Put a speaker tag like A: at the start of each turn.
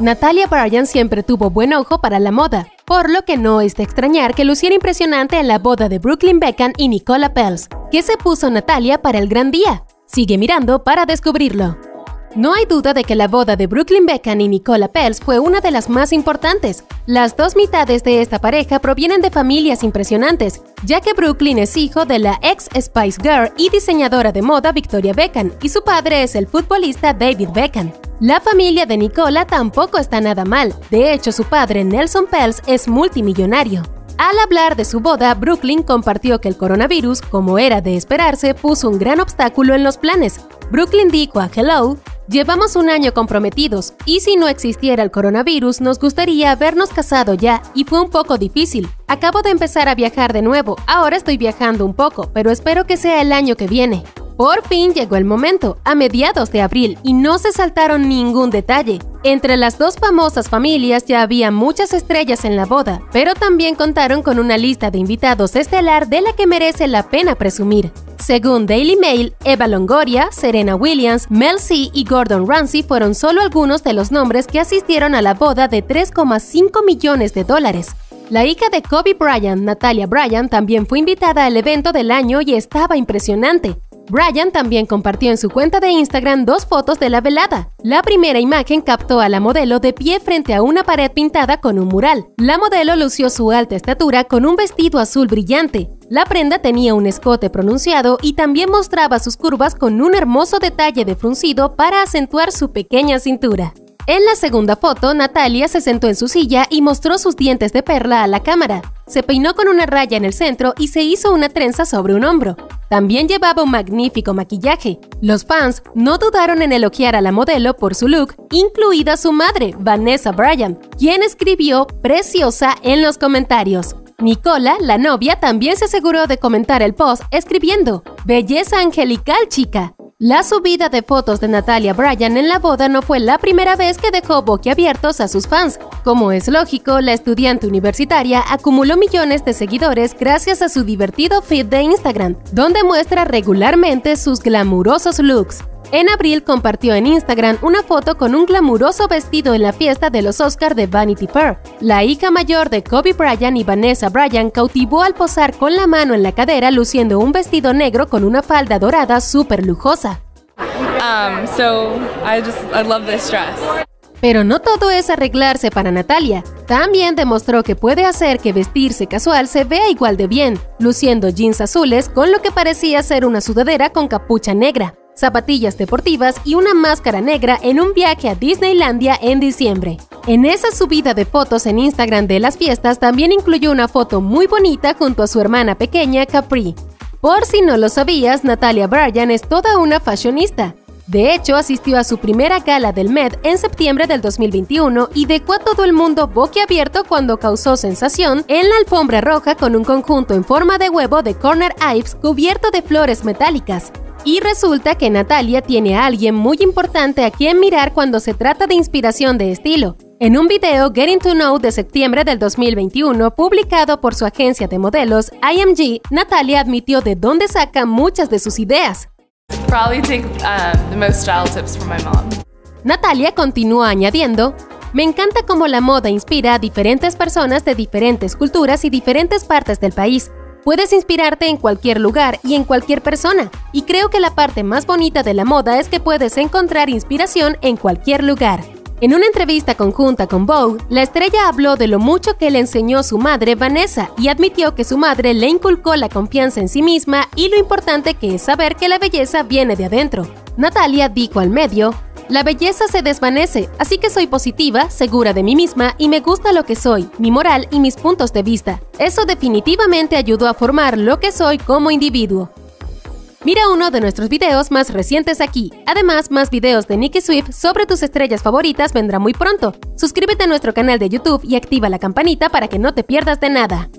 A: Natalia Bryan siempre tuvo buen ojo para la moda, por lo que no es de extrañar que luciera impresionante en la boda de Brooklyn Beckham y Nicola Pels. ¿Qué se puso Natalia para el gran día? Sigue mirando para descubrirlo. No hay duda de que la boda de Brooklyn Beckham y Nicola Pels fue una de las más importantes. Las dos mitades de esta pareja provienen de familias impresionantes, ya que Brooklyn es hijo de la ex Spice Girl y diseñadora de moda Victoria Beckham, y su padre es el futbolista David Beckham. La familia de Nicola tampoco está nada mal, de hecho su padre Nelson Pels es multimillonario. Al hablar de su boda, Brooklyn compartió que el coronavirus, como era de esperarse, puso un gran obstáculo en los planes. Brooklyn dijo a Hello, Llevamos un año comprometidos y si no existiera el coronavirus nos gustaría habernos casado ya y fue un poco difícil. Acabo de empezar a viajar de nuevo, ahora estoy viajando un poco, pero espero que sea el año que viene. Por fin llegó el momento, a mediados de abril, y no se saltaron ningún detalle. Entre las dos famosas familias ya había muchas estrellas en la boda, pero también contaron con una lista de invitados estelar de la que merece la pena presumir. Según Daily Mail, Eva Longoria, Serena Williams, Mel C y Gordon Ramsay fueron solo algunos de los nombres que asistieron a la boda de 3,5 millones de dólares. La hija de Kobe Bryant, Natalia Bryant, también fue invitada al evento del año y estaba impresionante. Brian también compartió en su cuenta de Instagram dos fotos de la velada. La primera imagen captó a la modelo de pie frente a una pared pintada con un mural. La modelo lució su alta estatura con un vestido azul brillante. La prenda tenía un escote pronunciado y también mostraba sus curvas con un hermoso detalle de fruncido para acentuar su pequeña cintura. En la segunda foto, Natalia se sentó en su silla y mostró sus dientes de perla a la cámara. Se peinó con una raya en el centro y se hizo una trenza sobre un hombro. También llevaba un magnífico maquillaje. Los fans no dudaron en elogiar a la modelo por su look, incluida su madre, Vanessa Bryan, quien escribió preciosa en los comentarios. Nicola, la novia, también se aseguró de comentar el post escribiendo, Belleza angelical, chica. La subida de fotos de Natalia Bryan en la boda no fue la primera vez que dejó boquiabiertos a sus fans. Como es lógico, la estudiante universitaria acumuló millones de seguidores gracias a su divertido feed de Instagram, donde muestra regularmente sus glamurosos looks. En abril compartió en Instagram una foto con un glamuroso vestido en la fiesta de los Oscars de Vanity Fair. La hija mayor de Kobe Bryant y Vanessa Bryant cautivó al posar con la mano en la cadera luciendo un vestido negro con una falda dorada súper lujosa. Um, Pero no todo es arreglarse para Natalia. También demostró que puede hacer que vestirse casual se vea igual de bien, luciendo jeans azules con lo que parecía ser una sudadera con capucha negra zapatillas deportivas y una máscara negra en un viaje a Disneylandia en diciembre. En esa subida de fotos en Instagram de las fiestas también incluyó una foto muy bonita junto a su hermana pequeña Capri. Por si no lo sabías, Natalia Bryan es toda una fashionista. De hecho, asistió a su primera gala del Met en septiembre del 2021 y dejó a todo el mundo boquiabierto cuando causó sensación en la alfombra roja con un conjunto en forma de huevo de Corner Ives cubierto de flores metálicas. Y resulta que Natalia tiene a alguien muy importante a quien mirar cuando se trata de inspiración de estilo. En un video Getting to Know de septiembre del 2021, publicado por su agencia de modelos IMG, Natalia admitió de dónde saca muchas de sus ideas. Um, Natalia continúa añadiendo, me encanta cómo la moda inspira a diferentes personas de diferentes culturas y diferentes partes del país. Puedes inspirarte en cualquier lugar y en cualquier persona, y creo que la parte más bonita de la moda es que puedes encontrar inspiración en cualquier lugar. En una entrevista conjunta con Vogue, la estrella habló de lo mucho que le enseñó su madre Vanessa y admitió que su madre le inculcó la confianza en sí misma y lo importante que es saber que la belleza viene de adentro. Natalia dijo al medio, la belleza se desvanece, así que soy positiva, segura de mí misma y me gusta lo que soy, mi moral y mis puntos de vista. Eso definitivamente ayudó a formar lo que soy como individuo. Mira uno de nuestros videos más recientes aquí. Además, más videos de Nicky Swift sobre tus estrellas favoritas vendrá muy pronto. Suscríbete a nuestro canal de YouTube y activa la campanita para que no te pierdas de nada.